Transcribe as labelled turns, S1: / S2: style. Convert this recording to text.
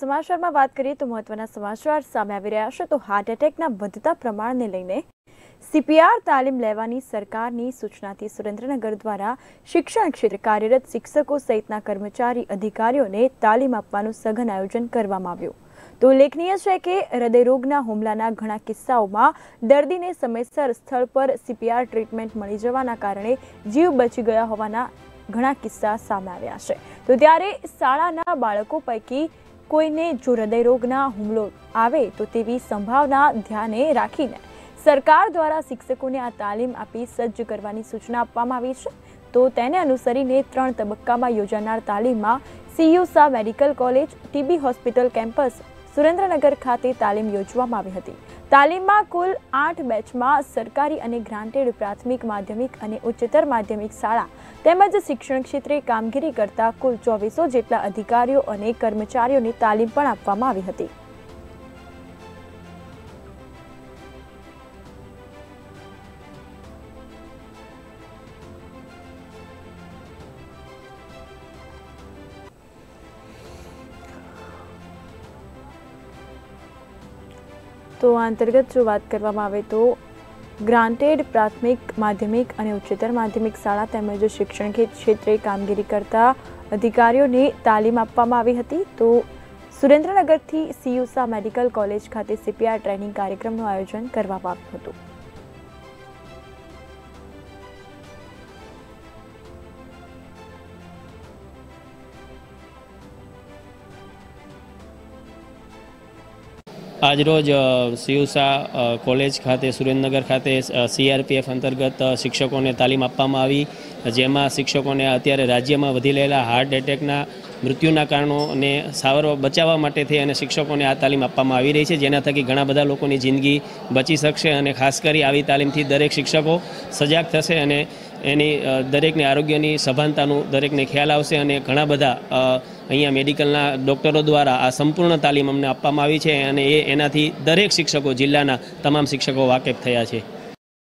S1: સમાચારમાં વાત કરીએ તો મહત્વના સમાચાર સામે આવી રહ્યા છે. તો હાર્ટ એટેકના વધતા પ્રમાણને લઈને સીપીઆર તાલીમ લેવાની સરકારની સૂચનાથી સુરેન્દ્રનગર દ્વારા શિક્ષણ ક્ષેત્રે કાર્યરત શિક્ષકો સહિતના કર્મચારી અધિકારીઓને તાલીમ આપવાનું સઘન આયોજન કરવામાં આવ્યું. તો ઉલ્લેખનીય છે કે હૃદયરોગના હુમલાના ઘણા કિસ્સાઓમાં દર્દીને સમયસર સ્થળ પર સીપીઆર ટ્રીટમેન્ટ મળી જવાના કારણે જીવ બચી ગયા હોવાના ઘણા કિસ્સા સામે આવ્યા છે. તો ત્યારે શાળાના બાળકો પૈકી કોઈને જો હૃદયરોગના હુમલો આવે તો તેવી સંભાવના ધ્યાને રાખીને સરકાર દ્વારા શિક્ષકોને આ તાલીમ આપી સજ્જ કરવાની સૂચના આપવામાં આવી છે. તો તેને અનુસરીને ત્રણ તબક્કામાં યોજાનાર તાલીમમાં સીયુસા medical college, TB hospital campus, Surendranagar ખાતે તાલીમ યોજવામાં આવી હતી. તાલીમમાં કુલ આઠ બેચમાં સરકારી અને ગ્રાન્ટેડ પ્રાથમિક માધ્યમિક અને ઉચ્ચતર માધ્યમિક શાળા તેમજ શિક્ષણ ક્ષેત્રે કામગીરી કરતા કુલ ચોવીસો જેટલા અધિકારીઓ અને કર્મચારીઓને તાલીમ પણ આપવામાં આવી હતી. તો આ અંતર્ગત જો વાત કરવામાં આવે તો ગ્રાન્ટેડ પ્રાથમિક, માધ્યમિક અને ઉચ્ચતર માધ્યમિક શાળા તેમજ શિક્ષણ ક્ષેત્રે કામગીરી કરતા અધિકારીઓને તાલીમ આપવામાં આવી હતી. તો સુરેન્દ્રનગરથી સીયુસા મેડિકલ કોલેજ ખાતે સીપીઆર ટ્રેનિંગ કાર્યક્રમનું આયોજન કરવામાં આવ્યું હતું.
S2: આજરોજ સિયુસા કોલેજ ખાતે, સુરેન્દ્રનગર ખાતે સીઆરપીએફ અંતર્ગત શિક્ષકોને તાલીમ આપવામાં આવી. જેમાં શિક્ષકોને અત્યારે રાજ્યમાં વધી રહેલા હાર્ટ એટેકના મૃત્યુના કારણોને સારવાર બચાવવા માટે થઈ અને શિક્ષકોને આ તાલીમ આપવામાં આવી રહી છે, જેના થકી ઘણા બધા લોકોની જિંદગી બચી શકશે અને ખાસ કરી આવી તાલીમથી દરેક શિક્ષકો સજાગ થશે અને એની દરેકને આરોગ્યની સભાનતાનું દરેકને ખ્યાલ આવશે અને ઘણા બધા અહીંયા મેડિકલના ડૉક્ટરો દ્વારા આ સંપૂર્ણ તાલીમ અમને આપવામાં આવી છે અને એ એનાથી દરેક શિક્ષકો જિલ્લાના તમામ શિક્ષકો વાકેફ થયા છે.